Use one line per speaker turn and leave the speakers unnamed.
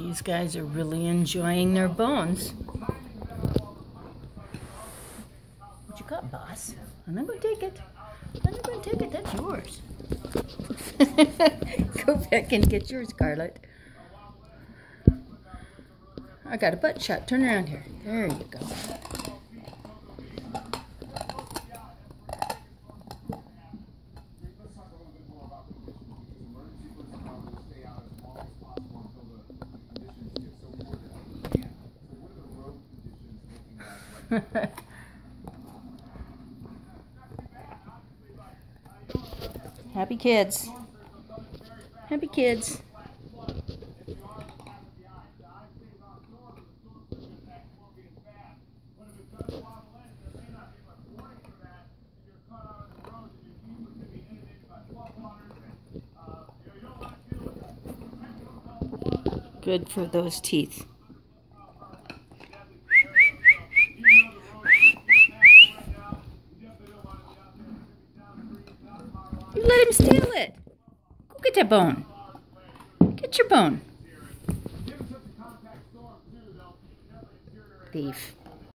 These guys are really enjoying their bones. What you got, boss? I'm not going to take it. I'm not going to take it. That's yours. Go back and get yours, Scarlet. I got a butt shot. Turn around here. There you go. Happy kids. Happy kids. Good for those teeth. You let him steal it. Go get that bone. Get your bone. Thief.